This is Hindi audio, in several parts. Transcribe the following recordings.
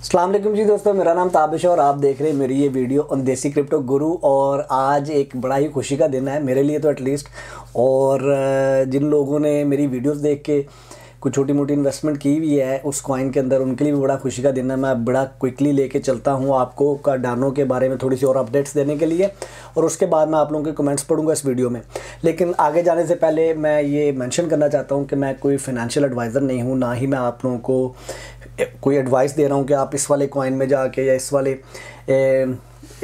अल्लाम जी दोस्तों, मेरा नाम ताबिश है और आप देख रहे हैं मेरी ये वीडियो ऑन देसी क्रिप्टो गुरु और आज एक बड़ा ही खुशी का दिन है मेरे लिए तो एटलीस्ट और जिन लोगों ने मेरी वीडियोस देख के कुछ छोटी मोटी इन्वेस्टमेंट की हुई है, उस कॉइन के अंदर उनके लिए भी बड़ा खुशी का दिन है। मैं बड़ा क्विकली लेके चलता हूँ आपको का कार्डानो के बारे में थोड़ी सी और अपडेट्स देने के लिए और उसके बाद मैं आप लोगों के कमेंट्स पढ़ूँगा इस वीडियो में। लेकिन आगे जाने से पहले मैं ये मेंशन करना चाहता हूँ कि मैं कोई फाइनेंशियल एडवाइज़र नहीं हूँ, ना ही मैं आप लोगों को कोई एडवाइस दे रहा हूँ कि आप इस वाले कॉइन में जाके या इस वाले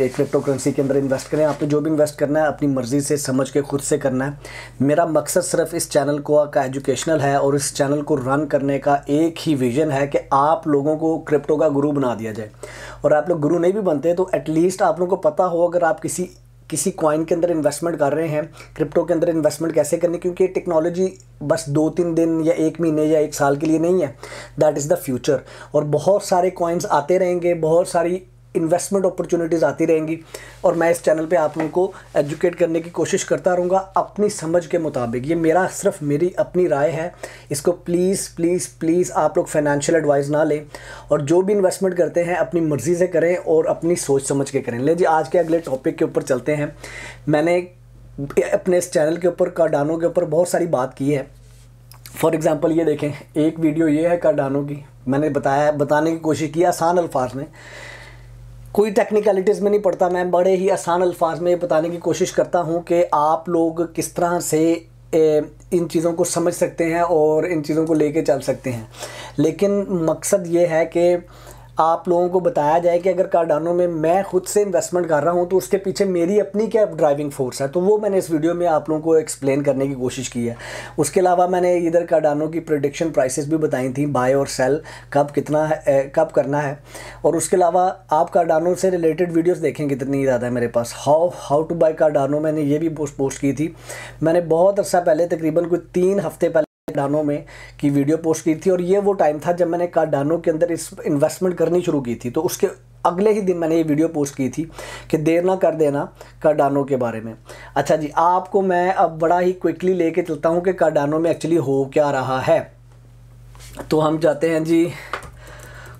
एक क्रिप्टो करेंसी के अंदर इन्वेस्ट करें। आपने जो भी इन्वेस्ट करना है, अपनी मर्ज़ी से, समझ के, खुद से करना है। मेरा मकसद सिर्फ़ इस चैनल को का एजुकेशनल है और इस चैनल को रन करने का एक ही विज़न है कि आप लोगों को क्रिप्टो का गुरु बना दिया जाए। और आप लोग गुरु नहीं भी बनते तो एटलीस्ट आप लोगों को पता हो, अगर आप किसी किसी कॉइन के अंदर इन्वेस्टमेंट कर रहे हैं क्रिप्टो के अंदर इन्वेस्टमेंट कैसे करनी? क्योंकि टेक्नोलॉजी बस दो तीन दिन या एक महीने या एक साल के लिए नहीं है. दैट इज़ द फ्यूचर और बहुत सारे कॉइन्स आते रहेंगे, बहुत सारी इन्वेस्टमेंट अपॉर्चुनिटीज़ आती रहेंगी। और मैं इस चैनल पे आप लोगों को एजुकेट करने की कोशिश करता रहूँगा अपनी समझ के मुताबिक। ये मेरा सिर्फ़ मेरी अपनी राय है। इसको प्लीज़ प्लीज़ प्लीज़ आप लोग फाइनेंशियल एडवाइस ना लें। और जो भी इन्वेस्टमेंट करते हैं, अपनी मर्ज़ी से करें और अपनी सोच समझ के करें। ले जी, आज के अगले टॉपिक के ऊपर चलते हैं। मैंने अपने इस चैनल के ऊपर कार्डानो के ऊपर बहुत सारी बात की है। फॉर एग्ज़ाम्पल ये देखें, एक वीडियो ये है कार्डानो की। मैंने बताया, बताने की कोशिश की आसान अल्फाज में। कोई टेक्निकलिटीज़ में नहीं पढ़ता मैं, बड़े ही आसान अल्फाज में बताने की कोशिश करता हूँ कि आप लोग किस तरह से इन चीज़ों को समझ सकते हैं और इन चीज़ों को लेके चल सकते हैं। लेकिन मकसद ये है कि आप लोगों को बताया जाए कि अगर कार्डानो में मैं खुद से इन्वेस्टमेंट कर रहा हूँ तो उसके पीछे मेरी अपनी क्या ड्राइविंग फोर्स है? तो वो मैंने इस वीडियो में आप लोगों को एक्सप्लेन करने की कोशिश की है। उसके अलावा मैंने इधर कार्डानो की प्रोडिक्शन प्राइसेस भी बताई थी बाय और सेल कब कितना है कब करना है। और उसके अलावा आप कार्डानो से रिलेटेड वीडियोज़ देखें कितनी ज़्यादा है मेरे पास। How how to buy Cardano मैंने ये भी पोस्ट पोस्ट की थी। मैंने बहुत अर्सा पहले तकरीबन कोई तीन हफ़्ते पहले कार्डानो में की वीडियो पोस्ट की थी और ये वो टाइम था जब मैंने कार्डानो के अंदर इस इन्वेस्टमेंट करनी शुरू की थी। तो उसके अगले ही दिन मैंने ये वीडियो पोस्ट की थी कि देर ना कर देना कार्डानो के बारे में। अच्छा जी, आपको मैं अब बड़ा ही क्विकली लेके चलता हूँ कि कार्डानो में एक्चुअली हो क्या रहा है। तो हम जाते हैं जी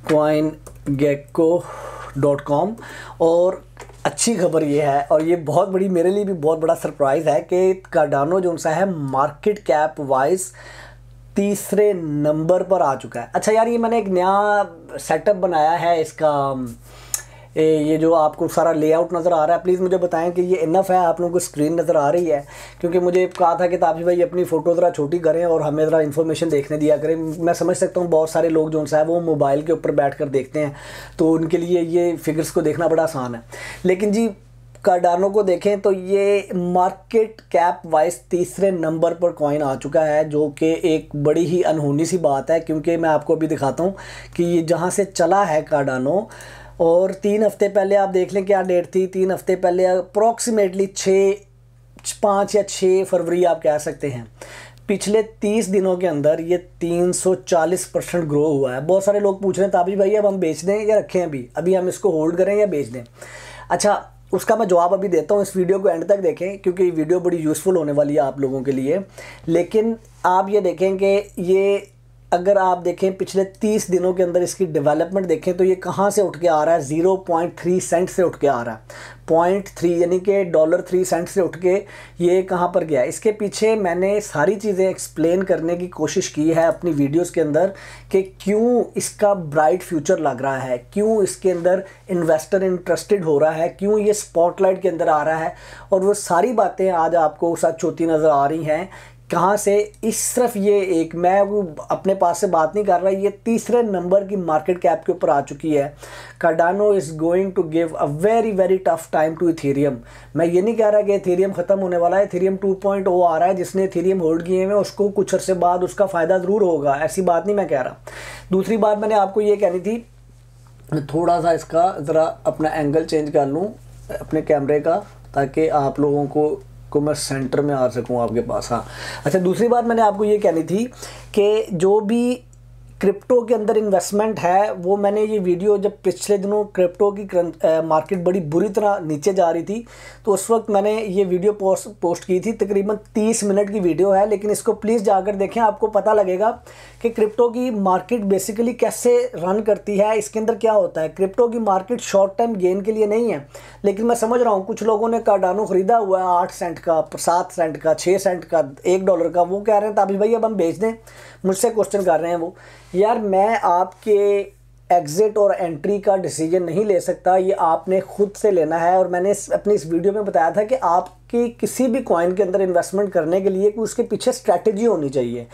क्वाइन गेको डॉट कॉम और अच्छी खबर ये है और ये बहुत बड़ी मेरे लिए भी बहुत बड़ा सरप्राइज़ है कि कार्डानो जो सा है मार्केट कैप वाइज तीसरे नंबर पर आ चुका है। अच्छा यार, ये मैंने एक नया सेटअप बनाया है इसका। ये जो आपको सारा लेआउट नज़र आ रहा है प्लीज़ मुझे बताएँ कि ये इनफ है, आप लोगों को स्क्रीन नज़र आ रही है? क्योंकि मुझे कहा था कि ताबी भाई अपनी फ़ोटो ज़रा छोटी करें और हमें ज़रा इन्फॉर्मेशन देखने दिया करें। मैं समझ सकता हूँ बहुत सारे लोग जो है, वो मोबाइल के ऊपर बैठ कर देखते हैं तो उनके लिए ये फिगर्स को देखना बड़ा आसान है। लेकिन जी कार्डानो को देखें तो ये मार्केट कैप वाइज तीसरे नंबर पर कॉइन आ चुका है, जो कि एक बड़ी ही अनहोनी सी बात है, क्योंकि मैं आपको अभी दिखाता हूँ कि ये जहाँ से चला है कार्डानो और तीन हफ़्ते पहले आप देख लें क्या डेट थी, तीन हफ़्ते पहले अप्रॉक्सीमेटली छः, पाँच या छः फरवरी आप कह सकते हैं। पिछले तीस दिनों के अंदर ये तीन सौ चालीस परसेंट ग्रो हुआ है। बहुत सारे लोग पूछ रहे हैं ताबिश भाई, अब हम बेच दें या रखें अभी? अभी हम इसको होल्ड करें या बेच दें? अच्छा उसका मैं जवाब अभी देता हूँ, इस वीडियो को एंड तक देखें, क्योंकि वीडियो बड़ी यूज़फुल होने वाली है आप लोगों के लिए। लेकिन आप ये देखें कि ये अगर आप देखें पिछले तीस दिनों के अंदर इसकी डेवलपमेंट देखें तो ये कहाँ से उठ के आ रहा है? ज़ीरो पॉइंट थ्री सेंट से उठ के आ रहा है। पॉइंट थ्री यानी कि डॉलर थ्री सेंट से उठ के ये कहाँ पर गया इसके पीछे मैंने सारी चीज़ें एक्सप्लेन करने की कोशिश की है अपनी वीडियोस के अंदर कि क्यों इसका ब्राइट फ्यूचर लग रहा है? क्यों इसके अंदर इन्वेस्टर इंटरेस्टेड हो रहा है? क्यों ये स्पॉटलाइट के अंदर आ रहा है? और वो सारी बातें आज आपको सच होती नज़र आ रही हैं कहाँ से, इस सिर्फ़ ये एक, मैं अपने पास से बात नहीं कर रहा, ये तीसरे नंबर की मार्केट कैप के ऊपर आ चुकी है। Cardano is going to give a very very tough time to Ethereum मैं ये नहीं कह रहा कि इथेरियम ख़त्म होने वाला है इथेरियम 2.0 आ रहा है, जिसने इथेरियम होल्ड किए हैं, उसको कुछ अरसे बाद उसका फ़ायदा ज़रूर होगा, ऐसी बात नहीं मैं कह रहा। दूसरी बात मैंने आपको ये कहनी थी थोड़ा सा इसका ज़रा अपना एंगल चेंज कर लूँ, अपने कैमरे का, ताकि आप लोगों को को मैं सेंटर में आ सकूँ आपके पास हाँ। अच्छा दूसरी बात मैंने आपको ये कहनी थी कि जो भी क्रिप्टो के अंदर इन्वेस्टमेंट है, वो मैंने ये वीडियो जब पिछले दिनों क्रिप्टो की मार्केट बड़ी बुरी तरह नीचे जा रही थी तो उस वक्त मैंने ये वीडियो पोस्ट पोस्ट की थी, तकरीबन 30 मिनट की वीडियो है, लेकिन इसको प्लीज़ जाकर देखें, आपको पता लगेगा कि क्रिप्टो की मार्केट बेसिकली कैसे रन करती है, इसके अंदर क्या होता है। क्रिप्टो की मार्केट शॉर्ट टाइम गेन के लिए नहीं है, लेकिन मैं समझ रहा हूँ, कुछ लोगों ने कार्डानो ख़रीदा हुआ है, आठ सेंट का, सात सेंट का छः सेंट का, एक डॉलर का, वो कह रहे हैं ताबिश भाई, अब हम बेच दें। मुझसे क्वेश्चन कर रहे हैं वो। यार मैं आपके एग्ज़िट और एंट्री का डिसीज़न नहीं ले सकता। ये आपने खुद से लेना है और मैंने इस, अपनी इस वीडियो में बताया था कि आपकी किसी भी कॉइन के अंदर इन्वेस्टमेंट करने के लिए उसके पीछे स्ट्रैटेजी होनी चाहिए।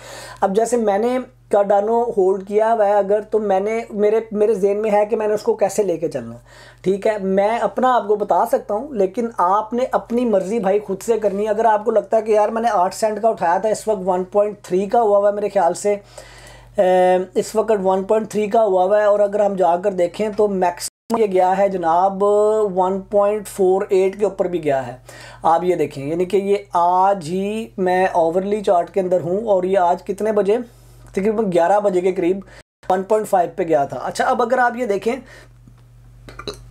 अब जैसे मैंने कार्डानो होल्ड किया हुआ है अगर तो मैंने मेरे मेरे जेन में है कि मैंने उसको कैसे लेके चलना। ठीक है मैं अपना आपको बता सकता हूँ लेकिन आपने अपनी मर्ज़ी भाई खुद से करनी है। अगर आपको लगता है कि यार मैंने आठ सेंट का उठाया था इस वक्त वन पॉइंट थ्री का हुआ हुआ है मेरे ख्याल से इस वक्त वन पॉइंट थ्री का हुआ हुआ है और अगर हम जाकर देखें तो मैक्सिमम ये गया है जनाब 1.48 के ऊपर भी गया है। आप ये देखें, यानी कि ये आज ही मैं ओवरली चार्ट के अंदर हूँ और ये आज कितने बजे? तकरीबन 11 बजे के करीब 1.5 पे गया था। अच्छा अब अगर आप ये देखें,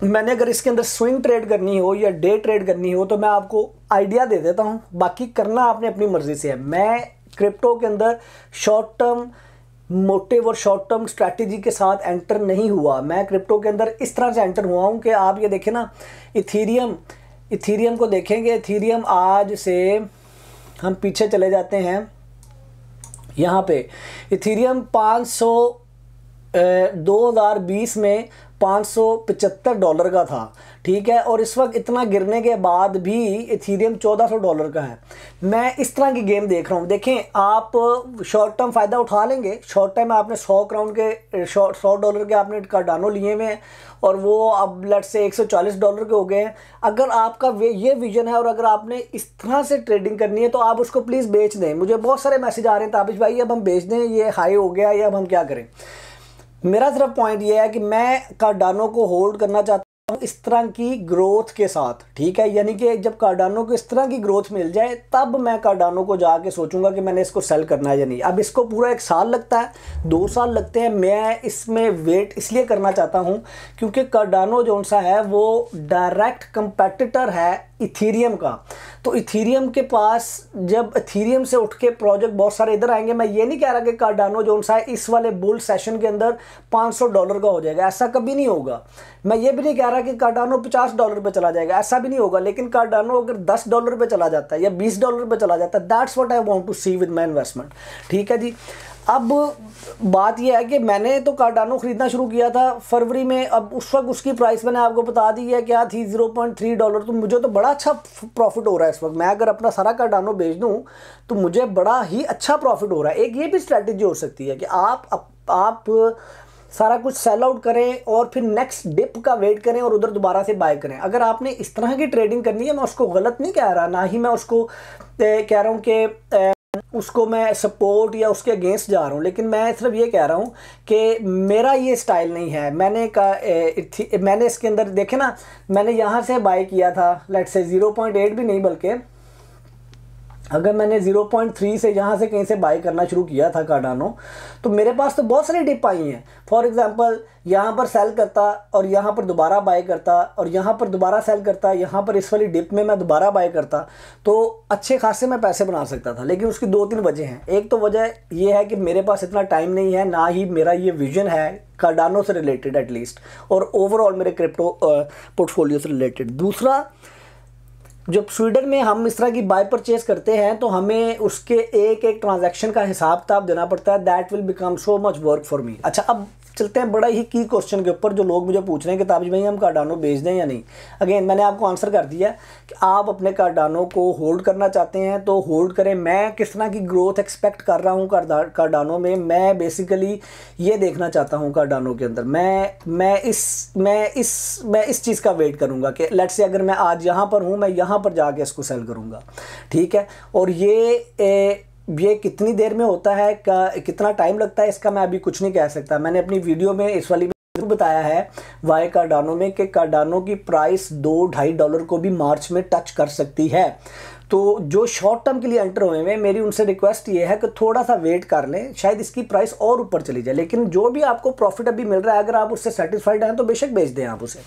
मैंने अगर इसके अंदर स्विंग ट्रेड करनी हो या डे ट्रेड करनी हो तो मैं आपको आइडिया दे देता हूँ। बाकी करना आपने अपनी मर्ज़ी से है। मैं क्रिप्टो के अंदर शॉर्ट टर्म मोटिव और शॉर्ट टर्म स्ट्रैटेजी के साथ एंटर नहीं हुआ। मैं क्रिप्टो के अंदर इस तरह से एंटर हुआ हूँ कि आप ये देखें ना इथीरियम इथीरियम को देखेंगे इथीरियम आज से हम पीछे चले जाते हैं। यहाँ पे इथीरियम 500 2020 में पाँच सौ पचहत्तर डॉलर का था, ठीक है? और इस वक्त इतना गिरने के बाद भी इथीरियम 1400 डॉलर का है। मैं इस तरह की गेम देख रहा हूँ। देखें, आप शॉर्ट टर्म फ़ायदा उठा लेंगे। शॉर्ट टाइम आपने 100 क्राउंड के, सौ डॉलर के आपने कार्डानो लिए हुए हैं और वो अब लट से 140 डॉलर के हो गए हैं। अगर आपका ये विजन है और अगर आपने इस तरह से ट्रेडिंग करनी है तो आप उसको प्लीज़ बेच दें। मुझे बहुत सारे मैसेज आ रहे हैं ताबिश भाई, अब हम बेच दें, ये हाई हो गया, या अब हम क्या करें? मेरा सिर्फ़ पॉइंट ये है कि मैं कार्डानो को होल्ड करना चाहता हूँ इस तरह की ग्रोथ के साथ, ठीक है? यानी कि जब कार्डानो को इस तरह की ग्रोथ मिल जाए, तब मैं कार्डानो को जाके सोचूँगा कि मैंने इसको सेल करना है या नहीं। अब इसको पूरा एक साल लगता है, दो साल लगते हैं, मैं इसमें वेट इसलिए करना चाहता हूँ क्योंकि कार्डानो जो सा है, वो डायरेक्ट कंपेटिटर है इथीरियम का। तो इथीरियम के पास जब इथीरियम से उठ के प्रोजेक्ट बहुत सारे इधर आएँगे, मैं ये नहीं कह रहा कि कार्डानो जो सा है इस वाले बुल सेशन के अंदर 500 डॉलर का हो जाएगा, ऐसा कभी नहीं होगा। मैं ये भी नहीं कह रहा कि कार्डानो 50 डॉलर पे चला जाएगा, ऐसा भी नहीं होगा, लेकिन कार्डानो अगर 10 डॉलर पे चला जाता है या 20 डॉलर पे चला जाता है that's what I want to see with my investment ठीक है जी? अब बात यह है कि मैंने तो कार्डानो ख़रीदना शुरू किया था फरवरी में, अब उस वक्त उसकी प्राइस मैंने आपको बता दी है क्या थी ज़ीरो पॉइंट थ्री डॉलर तो मुझे तो बड़ा अच्छा प्रॉफिट हो रहा है इस वक्त। मैं अगर अपना सारा कार्डानो बेच दूँ तो मुझे बड़ा ही अच्छा प्रॉफिट हो रहा है। एक ये भी स्ट्रैटेजी हो सकती है कि आप आप सारा कुछ सेल आउट करें और फिर नेक्स्ट डिप का वेट करें और उधर दोबारा से बाय करें। अगर आपने इस तरह की ट्रेडिंग करनी है, मैं उसको गलत नहीं कह रहा, ना ही मैं उसको कह रहा हूँ कि उसको मैं सपोर्ट या उसके अगेंस्ट जा रहा हूँ। लेकिन मैं सिर्फ़ ये कह रहा हूँ कि मेरा ये स्टाइल नहीं है। मैंने का ए, मैंने इसके अंदर देखे ना मैंने यहाँ से बाई किया था लेट से ज़ीरो पॉइंट एट भी नहीं बल्कि अगर मैंने 0.3 से यहाँ से कहीं से बाई करना शुरू किया था कार्डानो तो मेरे पास तो बहुत सारी डिप आई हैं। फॉर एग्जांपल यहाँ पर सेल करता और यहाँ पर दोबारा बाय करता और यहाँ पर दोबारा सेल करता, यहाँ पर इस वाली डिप में मैं दोबारा बाय करता तो अच्छे खासे मैं पैसे बना सकता था। लेकिन उसकी दो तीन वजह हैं। एक तो वजह यह है कि मेरे पास इतना टाइम नहीं है, ना ही मेरा ये विजन है कार्डानो से रिलेटेड एटलीस्ट और ओवरऑल मेरे क्रिप्टो पोर्टफोलियो से रिलेटेड दूसरा जब स्वीडन में हम इस तरह की बाय परचेज करते हैं तो हमें उसके एक एक ट्रांजैक्शन का हिसाब किताब देना पड़ता है। That will become so much work for me अच्छा अब चलते हैं बड़ा ही की क्वेश्चन के ऊपर जो लोग मुझे पूछ रहे हैं कि ताबिज भाई हम कार्डानो बेच दें या नहीं? अगेन मैंने आपको आंसर कर दिया कि आप अपने कार्डानो को होल्ड करना चाहते हैं तो होल्ड करें। मैं किस तरह की ग्रोथ एक्सपेक्ट कर रहा हूँ कार्डानो में? मैं बेसिकली ये देखना चाहता हूँ कार्डानो के अंदर। मैं मैं इस मैं इस मैं इस चीज़ का वेट करूँगा कि लेट से अगर मैं आज यहाँ पर हूँ मैं यहाँ पर जाके इसको सेल करूँगा। ठीक है? और ये ए, ये कितनी देर में होता है कितना टाइम लगता है इसका मैं अभी कुछ नहीं कह सकता। मैंने अपनी वीडियो में इस वाली बताया है वाई कार्डानो में कि कार्डानो की प्राइस दो ढाई डॉलर को भी मार्च में टच कर सकती है। तो जो शॉर्ट टर्म के लिए एंटर हुए हैं, मेरी उनसे रिक्वेस्ट ये है कि थोड़ा सा वेट कर लें, शायद इसकी प्राइस और ऊपर चली जाए। लेकिन जो भी आपको प्रॉफिट अभी मिल रहा है, अगर आप उससे सेटिस्फाइड हैं तो बेशक बेच दें आप उसे।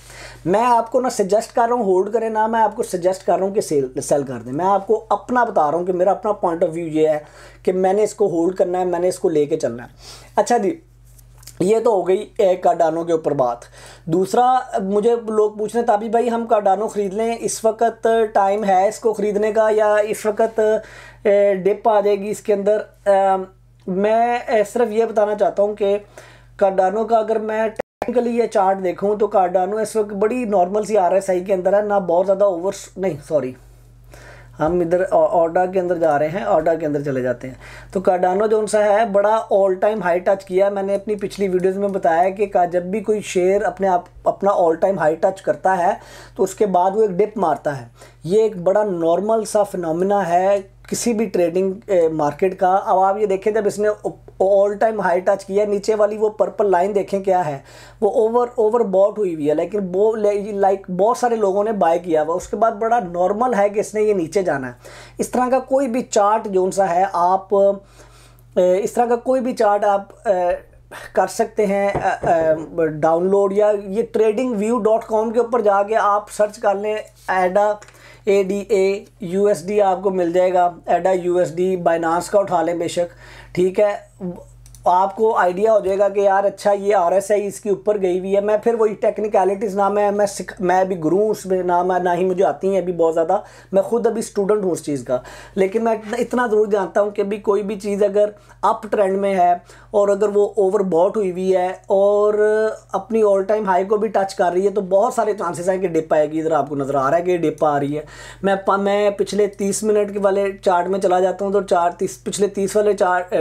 मैं आपको ना सजेस्ट कर रहा हूँ होल्ड करें ना, मैं आपको सजेस्ट कर रहा हूँ कि सेल सेल कर दें। मैं आपको अपना बता रहा हूँ कि मेरा अपना पॉइंट ऑफ़ व्यू ये है कि मैंने इसको होल्ड करना है, मैंने इसको लेके चलना है। अच्छा जी ये तो हो गई एक कार्डानो के ऊपर बात। दूसरा, मुझे लोग पूछ रहे हैं ताबी भाई, हम कार्डानो ख़रीद लें? इस वक्त टाइम है इसको ख़रीदने का या इस वक्त डिप आ जाएगी इसके अंदर? मैं सिर्फ़ ये बताना चाहता हूँ कि कार्डानो का अगर मैं टेक्निकली ये चार्ट देखूँ तो कार्डानो इस वक्त बड़ी नॉर्मल सी आ रहा सही के अंदर है, ना बहुत ज़्यादा ओवर नहीं सॉरी हम इधर ऑर्डा के अंदर जा रहे हैं ऑर्डा के अंदर चले जाते हैं। तो कार्डानो जो सा है, बड़ा ऑल टाइम हाई टच किया। मैंने अपनी पिछली वीडियोस में बताया कि जब भी कोई शेयर अपने आप, अपना ऑल टाइम हाई टच करता है तो उसके बाद वो एक डिप मारता है। ये एक बड़ा नॉर्मल सा फिनमिना है किसी भी ट्रेडिंग मार्केट का, अब आप ये देखें जब इसने ऑल टाइम हाई टच किया, नीचे वाली वो पर्पल लाइन देखें क्या है? वो ओवर ओवर बॉट हुई हुई है, लेकिन वो लाइक बहुत सारे लोगों ने बाय किया हुआ, उसके बाद बड़ा नॉर्मल है कि इसने ये नीचे जाना है। इस तरह का कोई भी चार्ट जो सा है, आप इस तरह का कोई भी चार्ट आप कर सकते हैं डाउनलोड या ये ट्रेडिंग व्यू डॉट कॉम के ऊपर जाके आप सर्च कर लें ADA A D A U S D आपको मिल जाएगा एडा यू एस डी बाइनास का उठा लें बेशक, ठीक है? आपको आइडिया हो जाएगा कि यार अच्छा ये आर एस आई इसके ऊपर गई हुई है। मैं फिर वही टेक्निकलिटीज़ ना मैं मैं सिख, मैं अभी गुरु हूँ, उसमें ना मैं, ना ही मुझे आती हैं अभी बहुत ज़्यादा। मैं खुद अभी स्टूडेंट हूँ उस चीज़ का। लेकिन मैं इतना ज़रूर जानता हूँ कि अभी कोई भी चीज़ अगर अप ट्रेंड में है और अगर वो ओवर बॉट हुई हुई है और अपनी ऑल टाइम हाई को भी टच कर रही है तो बहुत सारे चांसेस हैं कि डिप आएगी। इधर आपको नज़र आ रहा है कि डिप आ रही है। मैं मैं पिछले तीस मिनट के वाले चार्ट में चला जाता हूँ तो चार तीस, पिछले तीस वाले चार्ट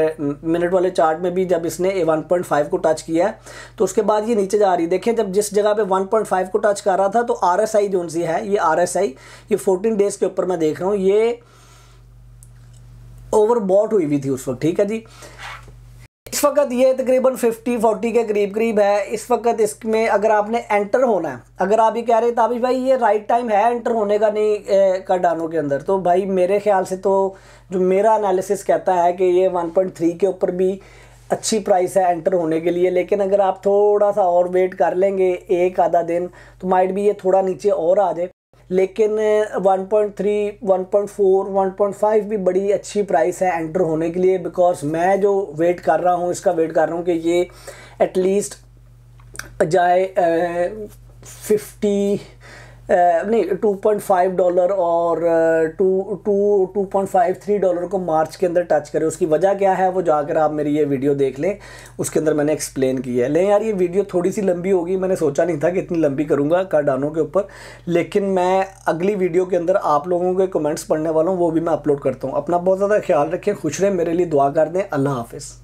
मिनट वाले चार्ट में भी जब इसने ए वन पॉइंट फाइव को टच किया है तो उसके बाद ये नीचे जा रही है। देखें, जब जिस जगह पे वन पॉइंट फाइव को टच कर रहा था तो आर एस आई जो सी है, ये आर एस आई, ये फोर्टीन डेज़ के ऊपर मैं देख रहा हूँ, ये ओवर बॉट हुई हुई थी उस वक्त, ठीक है जी। इस वक्त ये तकरीबन 50 40 के करीब करीब है। इस वक्त इसमें अगर आपने एंटर होना है, अगर आप ये कह रहे ताबिश भाई, ये राइट टाइम है एंटर होने का, नहीं कार्डानो के अंदर तो भाई मेरे ख्याल से तो जो मेरा एनालिसिस कहता है कि ये 1.3 के ऊपर भी अच्छी प्राइस है एंटर होने के लिए लेकिन अगर आप थोड़ा सा और वेट कर लेंगे एक आधा दिन तो माइट भी ये थोड़ा नीचे और आ जाए। लेकिन 1.3, 1.4, 1.5 भी बड़ी अच्छी प्राइस है एंटर होने के लिए बिकॉज़ मैं जो वेट कर रहा हूँ इसका वेट कर रहा हूँ कि ये एटलीस्ट जाए फिफ्टी नहीं टू पॉइंट फाइव डॉलर और two two two point five three dollar को मार्च के अंदर टच करें। उसकी वजह क्या है? वो जाकर आप मेरी ये वीडियो देख लें। उसके अंदर मैंने एक्सप्लेन की है। लेकिन यार, ये वीडियो थोड़ी सी लंबी होगी। मैंने सोचा नहीं था कि इतनी लंबी करूँगा कार्डानों के ऊपर। लेकिन मैं अगली वीडियो के अंदर आप लोगों के कमेंट्स पढ़ने वाला हूँ, वो भी मैं अपलोड करता हूँ। अपना बहुत ज़्यादा ख्याल रखें, खुश रहें, मेरे लिए दुआ कर दें। अल्लाह हाफिज़।